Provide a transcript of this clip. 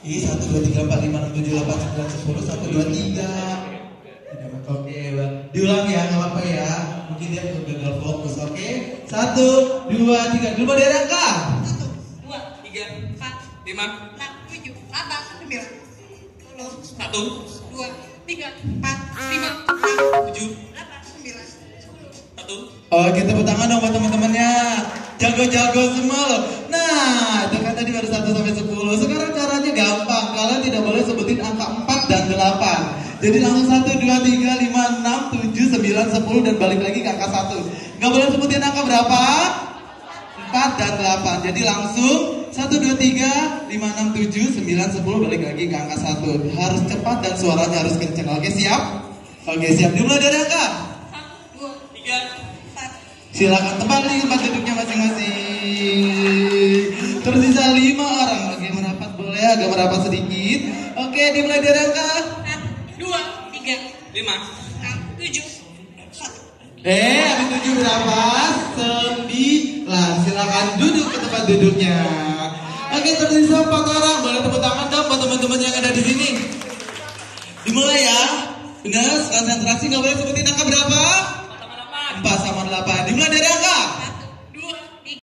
Ih, satu dua tiga empat lima enam tujuh delapan sembilan sepuluh satu dua tiga. Oke, Bang. diulang ya, nggak apa-apa ya. Mungkin dia gagal fokus, oke? Satu, dua, tiga. Dulu dari angka. Satu, dua, tiga, empat, lima, enam, tujuh, delapan, sembilan, sepuluh, Satu, dua, tiga, empat, lima, enam, tujuh, delapan, sembilan, sepuluh. satu. Oke, tepuk tangan dong buat teman-temannya. Jago-jago semua loh. Nah, itu kan tadi baru 1 sampai 10. Jadi langsung 1, 2, 3, 5, 6, 7, 9, 10 dan balik lagi ke angka 1. Gak boleh sebutin angka berapa? 4 dan 8. Jadi langsung 1, 2, 3, 5, 6, 7, 9, 10 balik lagi ke angka 1. Harus cepat dan suaranya harus kencang. Oke, siap? Oke, siap. Dimulai dari angka. Satu, dua, Tiga, empat, Silakan tempat di tempat duduknya masing-masing. Tersisa lima orang. Oke, merapat boleh agak merapat sedikit. Oke, dimulai dari angka. Tiga, lima, enam, tujuh, satu. Eh, habis tujuh berapa? Sembilan. Silakan duduk ke tempat duduknya. Oke, tersisa empat orang. Boleh tepuk tangan dong buat teman-teman yang ada di sini. Dimulai ya. Benar, konsentrasi nggak boleh sebutin angka berapa? Empat sama delapan. Dimulai dari angka.